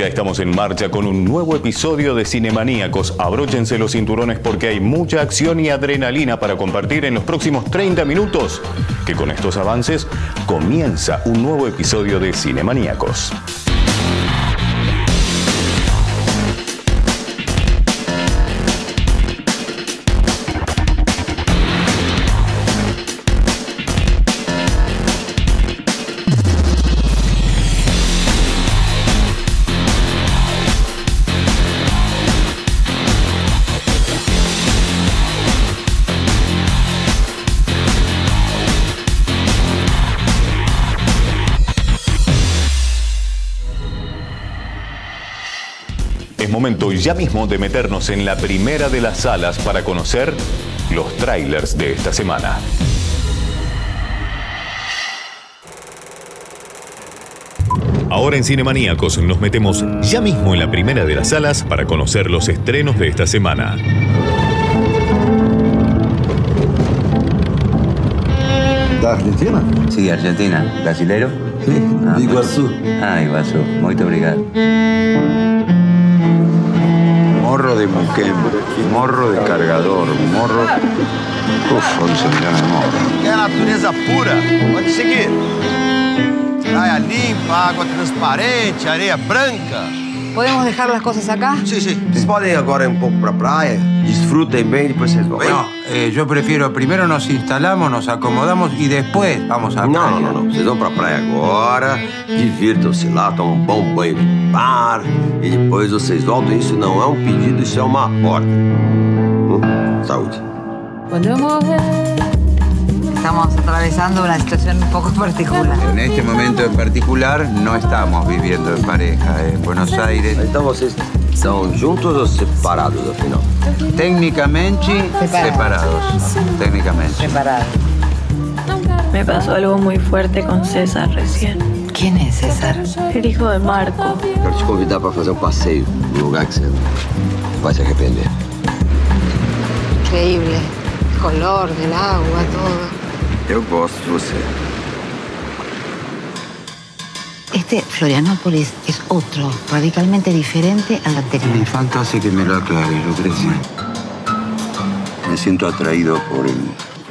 Ya estamos en marcha con un nuevo episodio de Cinemaníacos. Abróchense los cinturones porque hay mucha acción y adrenalina para compartir en los próximos 30 minutos. Que con estos avances comienza un nuevo episodio de Cinemaníacos. Momento ya mismo de meternos en la primera de las salas para conocer los trailers de esta semana. Ahora en Cinemaníacos nos metemos ya mismo en la primera de las salas para conocer los estrenos de esta semana. Da Argentina? Sí, Argentina. ¿Brasileiro? Sí, de Iguazú. Ah, Iguazú. Muito obrigado. Morro de Muquem, morro de cargador, morro. Uf, 11 milhões de morros. É natureza pura. Pode seguir. Praia limpa, água transparente, areia branca. ¿Podemos dejar las cosas acá? Sim, sim. Vocês podem ir agora um pouco pra praia. Desfrutem bem, depois vocês vão. Bueno, eh, yo prefiero primero nos instalamos, nos acomodamos y después vamos a Não, playa. não, não, não. Vocês vão pra praia agora, divirtam-se lá, tomam um bom banho de mar e depois vocês voltam. Isso não é um pedido, isso é uma ordem. Hum? Saúde. Estamos atravesando una situación un poco particular. En este momento en particular no estamos viviendo en pareja en Buenos Aires. Vocês estão juntos ou separados, afinal? Técnicamente Separados. separados. Técnicamente. Preparado. Me pasó algo muy fuerte con César recién. ¿Quién es César? El hijo de Marco. Quero te convidar pra fazer um passeio num lugar que você vai se arrepender. Increíble. El color del agua, todo. Eu gosto de você. Este Florianópolis es otro, radicalmente diferente al anterior. Mi falta hace que me lo aclare, Lucrecia. Me siento atraído por el,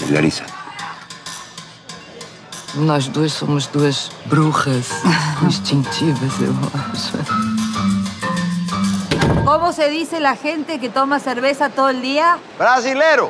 el Larissa. Nós duas somos duas brujas instintivas, eu acho. ¿Cómo se dice la gente que toma cerveza todo el día? Brasileiro!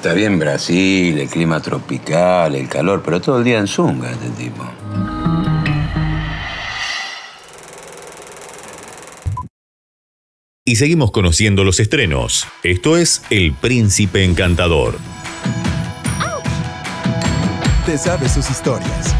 Está bien Brasil, el clima tropical, el calor, pero todo el día en zunga este tipo. Y seguimos conociendo los estrenos. Esto es El Príncipe Encantador. Te sabes sus historias.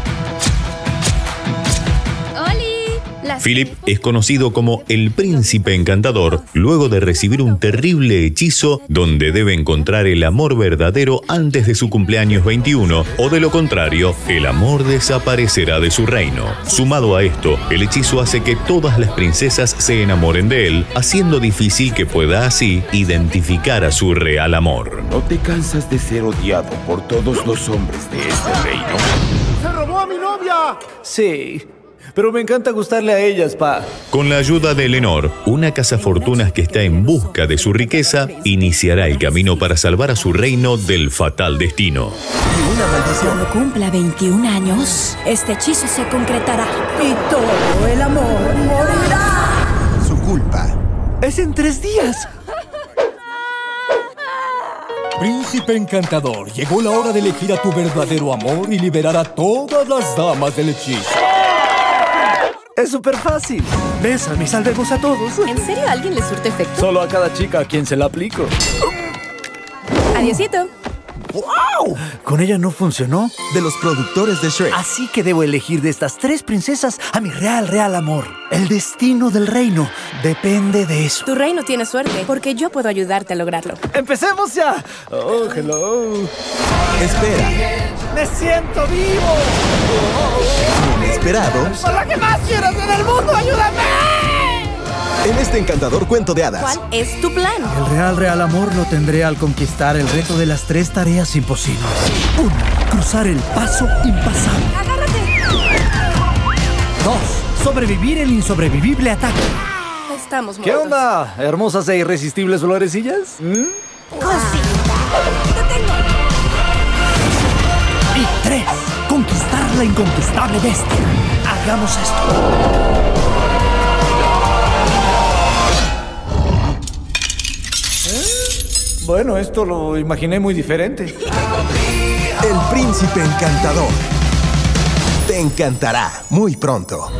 Philip es conocido como el príncipe encantador luego de recibir un terrible hechizo donde debe encontrar el amor verdadero antes de su cumpleaños 21 o de lo contrario, el amor desaparecerá de su reino. Sumado a esto, el hechizo hace que todas las princesas se enamoren de él, haciendo difícil que pueda así identificar a su real amor. ¿No te cansas de ser odiado por todos los hombres de este reino? ¡Se robó a mi novia! Sí, pero me encanta gustarle a ellas, pa. Con la ayuda de Lenor, una cazafortunas que está en busca de su riqueza, iniciará el camino para salvar a su reino del fatal destino. Cuando cumpla 21 años, este hechizo se concretará y todo el amor morirá. Su culpa. Es en tres días. Príncipe encantador, llegó la hora de elegir a tu verdadero amor y liberar a todas las damas del hechizo. Es súper fácil. Bésame y salvemos a todos. ¿En serio a alguien le surte efecto? Solo a cada chica a quien se la aplico. Adiosito. ¡Wow! Con ella no funcionó. De los productores de Shrek. Así que debo elegir de estas tres princesas a mi real, real amor. El destino del reino depende de eso. Tu reino tiene suerte, porque yo puedo ayudarte a lograrlo. ¡Empecemos ya! Oh, hello. Espera. ¡Me siento vivo! Inesperado. ¡Por lo que más quieras en el mundo, ayúdame! En este encantador cuento de hadas. ¿Cuál es tu plan? El real, real amor lo tendré al conquistar el reto de las tres tareas imposibles. Uno, cruzar el paso impasable. ¡Agárrate! Dos, sobrevivir el insobrevivible ataque. Estamos ¿Qué muertos. onda? ¿Hermosas e irresistibles florecillas? ¿Mm? La inconquistable bestia. Hagamos esto. ¿Eh? Bueno, esto lo imaginé muy diferente. El príncipe encantador. Te encantará muy pronto.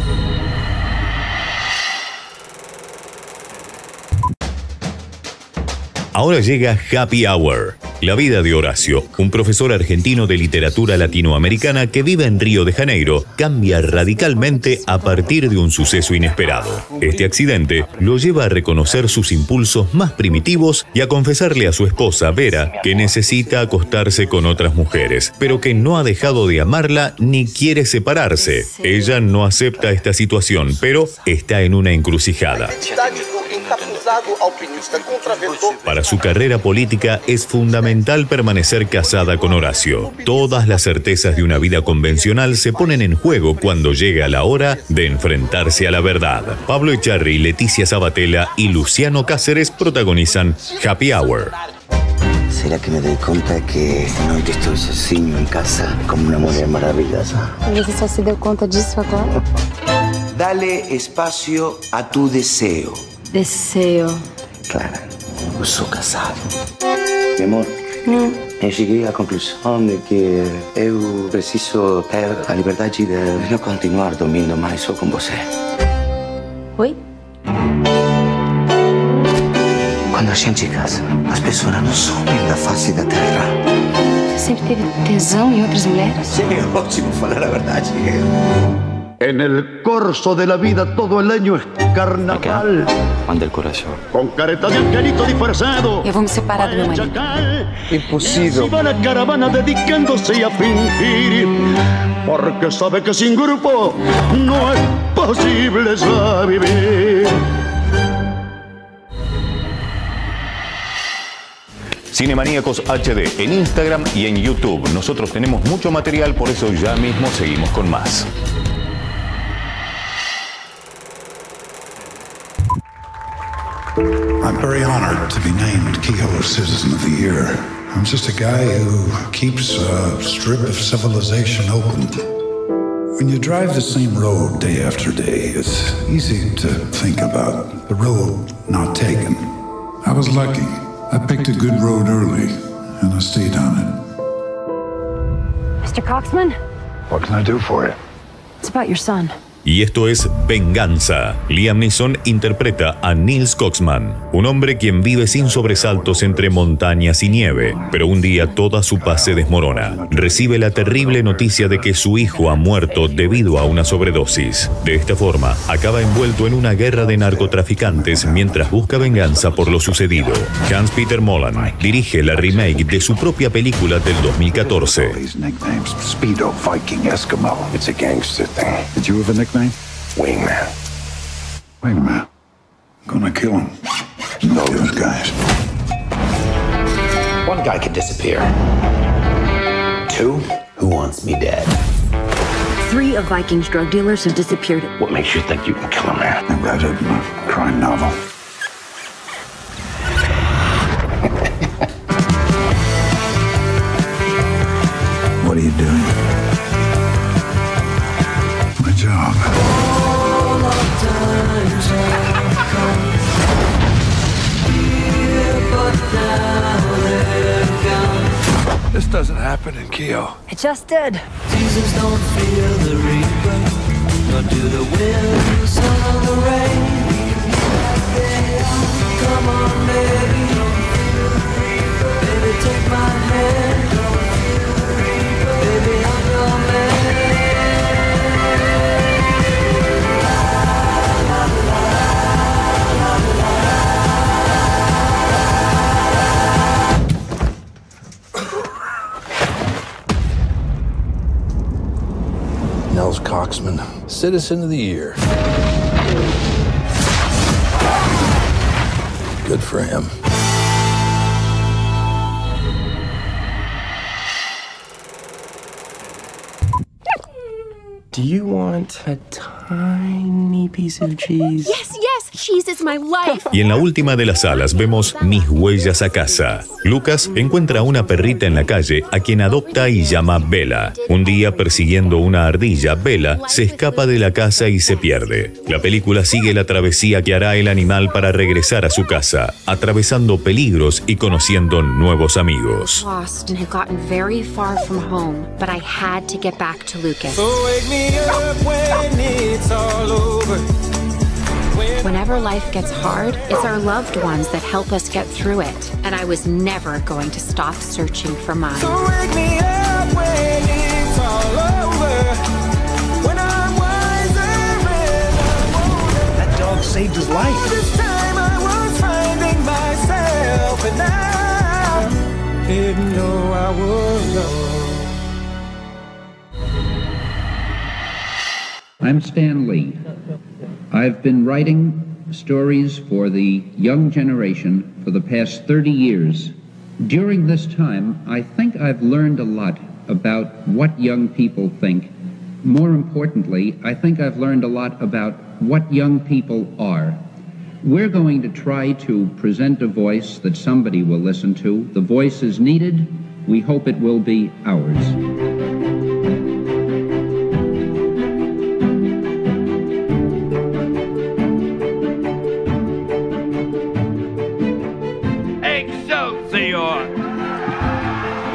Ahora llega Happy Hour, la vida de Horacio, un profesor argentino de literatura latinoamericana que vive en Río de Janeiro, cambia radicalmente a partir de un suceso inesperado. Este accidente lo lleva a reconocer sus impulsos más primitivos y a confesarle a su esposa, Vera, que necesita acostarse con otras mujeres, pero que no ha dejado de amarla ni quiere separarse. Ella no acepta esta situación, pero está en una encrucijada. Para su carrera política es fundamental permanecer casada con Horacio. Todas las certezas de una vida convencional se ponen en juego cuando llega la hora de enfrentarse a la verdad. Pablo Echarri, Leticia Sabatella y Luciano Cáceres protagonizan Happy Hour. ¿Será que me doy cuenta que esta noite estou sozinho em casa como uma mulher maravilhosa? Você só se deu conta disso agora? Dale espacio a tu deseo. Deseo. Clara, eu sou casado. Meu amor, eu cheguei à conclusão de que eu preciso ter a liberdade de não continuar dormindo mais só com você. Oi? Quando a gente casa, as pessoas não somem da face da terra. Você sempre teve tesão em outras mulheres? Sim, é ótimo falar a verdade. En el corso de la vida todo el año es carnaval. Manda el corazón. Con careta de angelito disfrazado. Vou me separar do meu marido. Impossível. Y va la caravana dedicándose a fingir. Porque sabe que sin grupo no es posible ya vivir. Cinemaníacos HD en Instagram y en YouTube. Nosotros tenemos mucho material, por eso ya mismo seguimos con más. I'm very honored to be named Kehoe Citizen of the Year. I'm just a guy who keeps a strip of civilization open. When you drive the same road day after day, it's easy to think about the road not taken. I was lucky. I picked a good road early, and I stayed on it. Mr. Coxman, What can I do for you? it's about your son. Y esto es Venganza. Liam Neeson interpreta a Nils Coxman, un hombre quien vive sin sobresaltos entre montañas y nieve, pero un día toda su paz se desmorona. Recibe la terrible noticia de que su hijo ha muerto debido a una sobredosis. De esta forma, acaba envuelto en una guerra de narcotraficantes mientras busca venganza por lo sucedido. Hans-Peter Molan dirige la remake de su propia película del 2014. These nicknames Speedo, Viking, Eskimo. It's a gangster thing. Did you have a nickname? Wingman. Wait a minute. I'm gonna kill him. Know those guys. One guy can disappear. Two, who wants me dead? Three of Viking's drug dealers have disappeared. What makes you think you can kill a man? I read it in a uh, crime novel. Keo. It just did. Seasons don't fear the reaper, nor do the winds or the rain. Come on, baby, baby, take my hand. Citizen of the Year. Good for him. Do you want a tiny piece of cheese? Yes, Y en la última de las salas vemos Mis huellas a casa. Lucas encuentra a una perrita en la calle a quien adopta y llama Bella. Un día persiguiendo una ardilla, Bella se escapa de la casa y se pierde. La película sigue la travesía que hará el animal para regresar a su casa, atravesando peligros y conociendo nuevos amigos. Whenever life gets hard, it's our loved ones that help us get through it. And I was never going to stop searching for mine. Wake me up when it's all over. When I'm wiser and I'm older. That dog saved his life. This time I was finding myself, and I didn't know I was lost. I'm Stan Lee. I've been writing stories for the young generation for the past 30 years. During this time, I think I've learned a lot about what young people think. More importantly, I think I've learned a lot about what young people are. We're going to try to present a voice that somebody will listen to. The voice is needed. We hope it will be ours.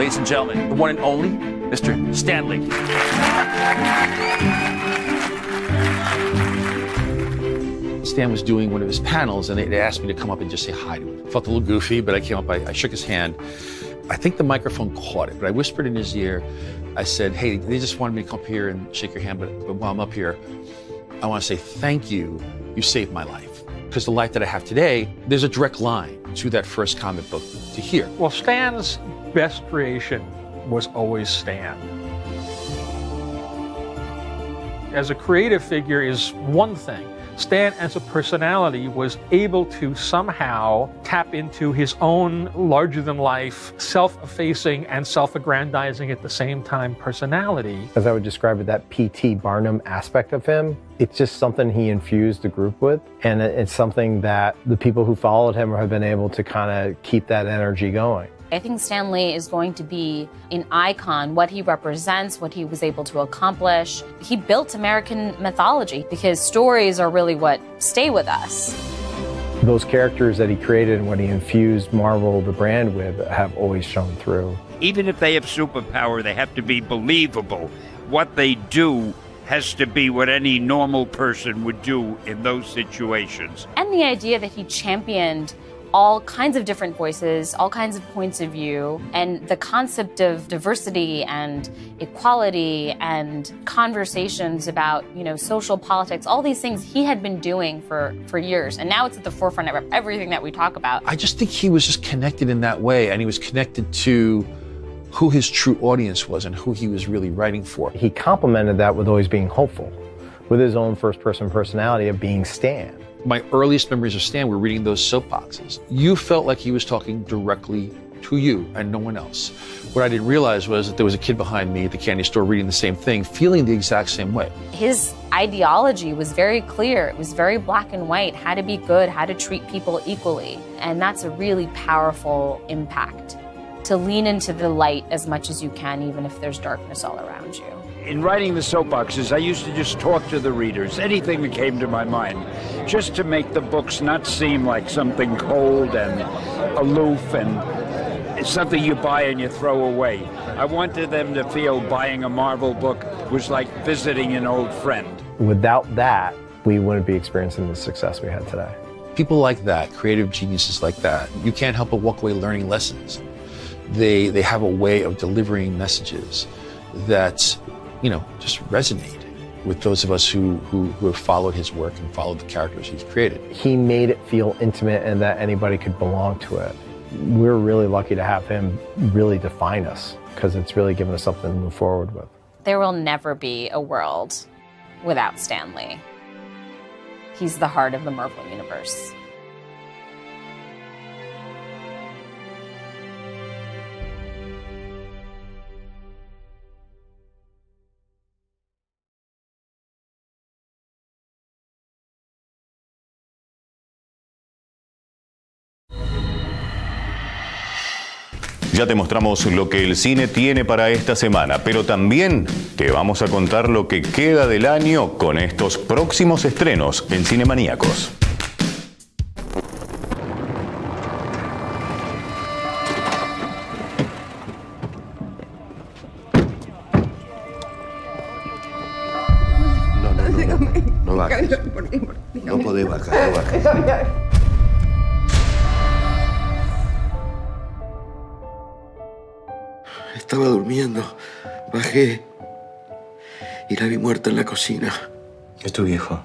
Ladies and gentlemen, the one and only Mr. Stan Lee. Stan was doing one of his panels, and they, they asked me to come up and just say hi to him. Felt a little goofy, but I came up, I, I shook his hand. I think the microphone caught it, but I whispered in his ear. I said, "Hey, they just wanted me to come up here and shake your hand, but, but while I'm up here, I want to say thank you. You saved my life." Because the life that I have today, there's a direct line to that first comic book to here. Well, Stan's best creation was always Stan. As a creative figure is one thing. Stan, as a personality, was able to somehow tap into his own larger than life, self effacing and self aggrandizing at the same time personality. As I would describe it, that P.T. Barnum aspect of him, it's just something he infused the group with. And it's something that the people who followed him have been able to kind of keep that energy going. I think Stan Lee is going to be an icon, what he represents, what he was able to accomplish. He built American mythology because stories are really what stay with us. Those characters that he created and what he infused Marvel, the brand, with have always shown through. Even if they have superpower, they have to be believable. What they do has to be what any normal person would do in those situations. And the idea that he championed all kinds of different voices, all kinds of points of view, and the concept of diversity and equality and conversations about, you know, social politics, all these things he had been doing for, for years. And now it's at the forefront of everything that we talk about. I just think he was just connected in that way, and he was connected to who his true audience was and who he was really writing for. He complemented that with always being hopeful, with his own first person personality of being Stan. My earliest memories of Stan were reading those soapboxes. You felt like he was talking directly to you and no one else. What I didn't realize was that there was a kid behind me at the candy store reading the same thing, feeling the exact same way. His ideology was very clear. It was very black and white how to be good, how to treat people equally. And that's a really powerful impact to lean into the light as much as you can, even if there's darkness all around you. In writing the soapboxes, I used to just talk to the readers, anything that came to my mind, just to make the books not seem like something cold and aloof and something you buy and you throw away. I wanted them to feel buying a Marvel book was like visiting an old friend. Without that, we wouldn't be experiencing the success we had today. People like that, creative geniuses like that, you can't help but walk away learning lessons. They, they have a way of delivering messages that, you know, just resonate with those of us who, who, who have followed his work and followed the characters he's created. He made it feel intimate and that anybody could belong to it. We're really lucky to have him really define us because it's really given us something to move forward with. There will never be a world without Stan Lee. He's the heart of the Marvel Universe. Ya te mostramos lo que el cine tiene para esta semana, pero también te vamos a contar lo que queda del año con estos próximos estrenos en Cinemaníacos. No, no, no. No bajes. No podés bajar, no bajes. Estaba durmiendo. Bajé. Y la vi muerta en la cocina. Es tu viejo.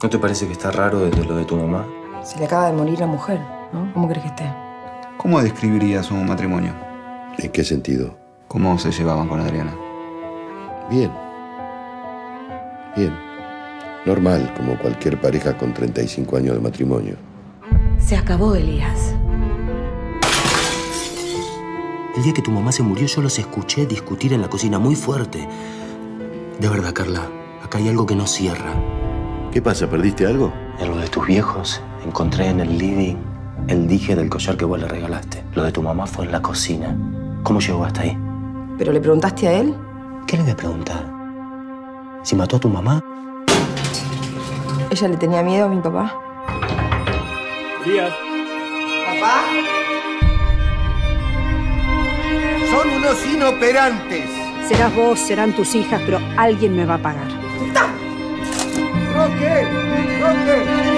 ¿No te parece que está raro desde lo de tu mamá? Se le acaba de morir la mujer, ¿no? ¿Cómo crees que esté? ¿Cómo describirías su matrimonio? ¿En qué sentido? ¿Cómo se llevaban con Adriana? Bien. Bien. Normal, como cualquier pareja con 35 años de matrimonio. Se acabó, Elías. El día que tu mamá se murió, yo los escuché discutir en la cocina muy fuerte. De verdad, Carla, acá hay algo que no cierra. ¿Qué pasa? ¿Perdiste algo? En lo de tus viejos, encontré en el living el dije del collar que vos le regalaste. Lo de tu mamá fue en la cocina. ¿Cómo llegó hasta ahí? ¿Pero le preguntaste a él? ¿Qué le voy a preguntar? ¿Si mató a tu mamá? ¿Ella le tenía miedo a mi papá? Díaz. ¿Papá? Son unos inoperantes. Serás vos, serán tus hijas, pero alguien me va a pagar. Roque, Roque.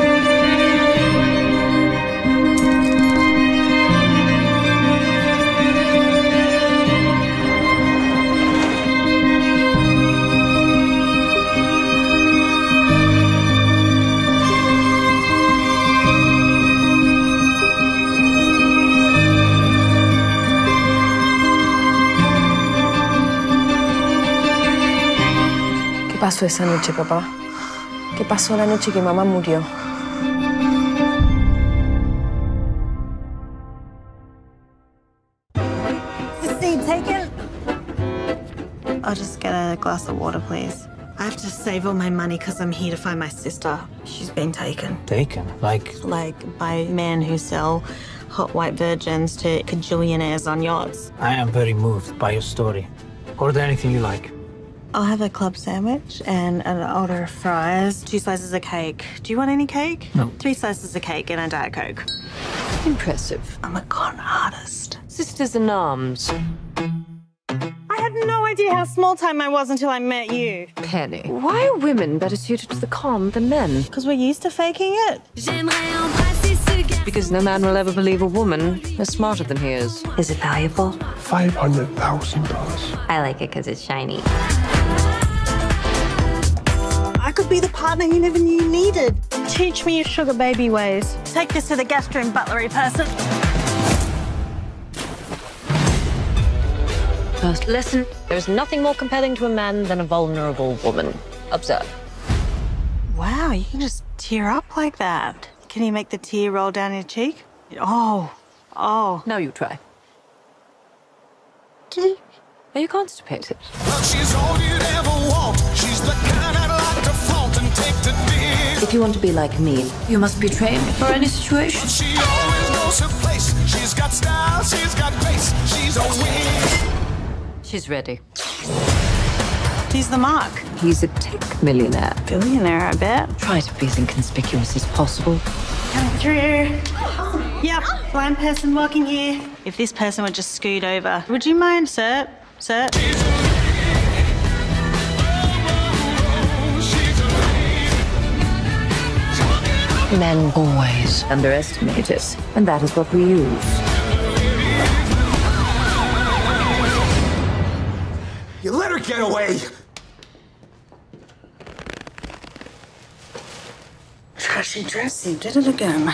Pasó esa noche, papá? ¿Qué pasó la noche que mamá murió? The seat taken? I'll just get a glass of water, please. I have to save all my money because I'm here to find my sister. She's been taken. Taken? Like, Like by men who sell hot white virgins to cajillionaires on yachts. I am very moved by your story. Order anything you like. I'll have a club sandwich and an order of fries, two slices of cake. Do you want any cake? No. Three slices of cake and a Diet Coke. Impressive. I'm a con artist. Sisters in arms. I had no idea how small time I was until I met you. Penny. Why are women better suited to the con than men? Because we're used to faking it. Because no man will ever believe a woman is smarter than he is. Is it valuable? $500,000. I like it because it's shiny. I could be the partner you never knew you needed. Teach me your sugar baby ways. Take this to the gastroenterology person. First lesson there is nothing more compelling to a man than a vulnerable woman. Observe. Wow, you can just tear up like that. Can you make the tear roll down your cheek? Oh, oh. Now you try. Are you constipated? She's If you want to be like me, you must be trained for any situation. She always knows her place. She's got style, she's got grace. She's a win. She's ready. He's the mark. He's a tech millionaire. Billionaire, I bet. Try to be as inconspicuous as possible. Coming through. Yep, blind person walking here. If this person would just scoot over, would you mind, sir? Sir? Men always underestimate us, and that is what we use. You let her get away. Trashy dressing, did it again.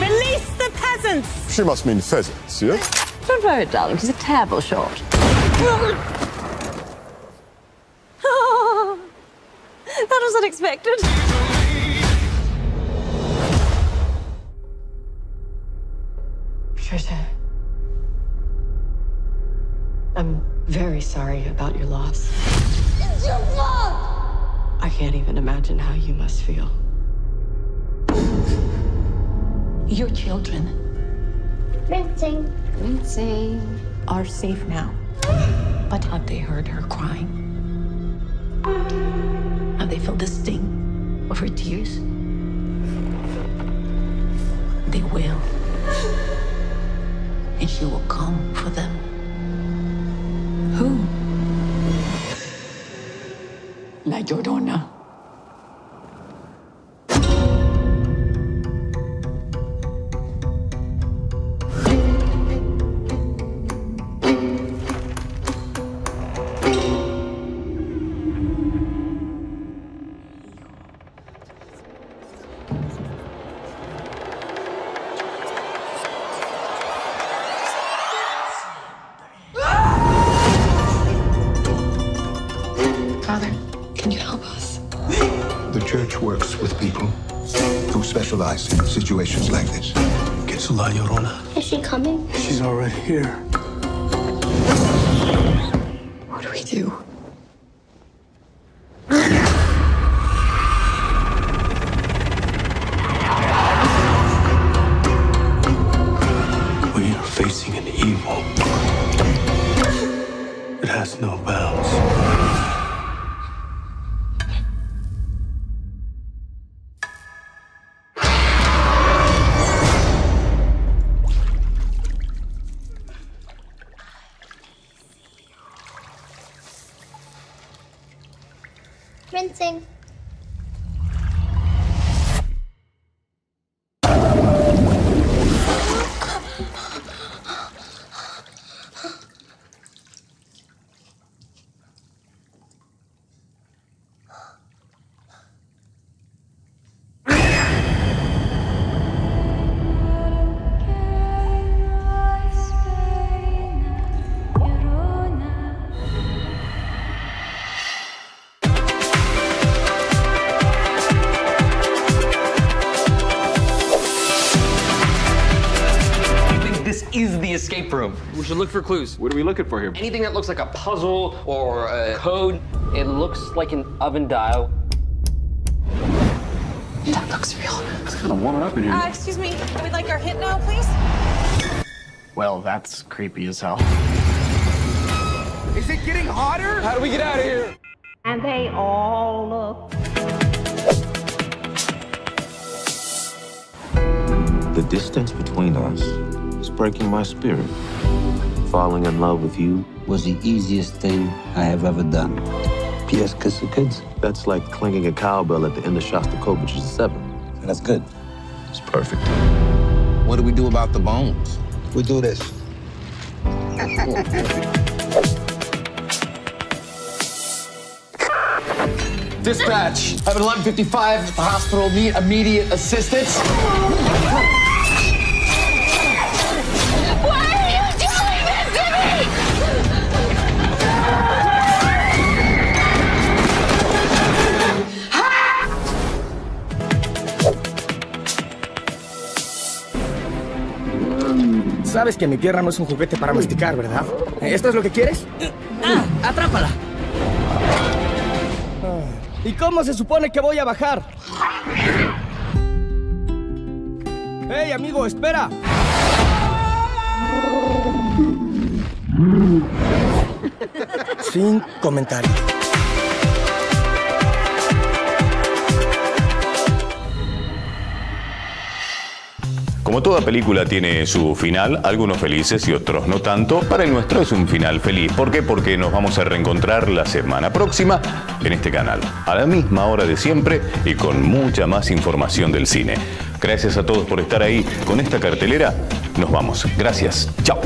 Release the peasants! She must mean pheasants, yeah? Don't worry, darling. He's a terrible shot. That was unexpected. Trisha, I'm very sorry about your loss. It's your fault! I can't even imagine how you must feel. Your children Rinsing. Rinsing. are safe now. But have they heard her crying? Felt the sting of her tears? They will. And she will come for them. Who? La Llorona. Situations like this. Que es La Llorona. Is she coming? She's already here. What do we do? Should look for clues. What are we looking for here? Anything that looks like a puzzle or a code. It looks like an oven dial. That looks real. It's kind of warming up in here. Uh, excuse me. We'd like our hit now, please. Well, that's creepy as hell. Is it getting hotter? How do we get out of here? And they all look. The distance between us is breaking my spirit. Falling in love with you was the easiest thing I have ever done. P.S. Kiss the kids? That's like clanging a cowbell at the end of Shostakovich's Seven. That's good. It's perfect. What do we do about the bones? We do this. Dispatch. I have an 1155 at the hospital. Need immediate assistance. Sabes que mi tierra no es un juguete para masticar, ¿verdad? ¿Esto es lo que quieres? ¡Ah! ¡Atrápala! ¿Y cómo se supone que voy a bajar? ¡Hey, amigo, espera! Sin comentario. Como toda película tiene su final, algunos felices y otros no tanto, para el nuestro es un final feliz. ¿Por qué? Porque nos vamos a reencontrar la semana próxima en este canal, a la misma hora de siempre y con mucha más información del cine. Gracias a todos por estar ahí con esta cartelera. Nos vamos. Gracias. Chao.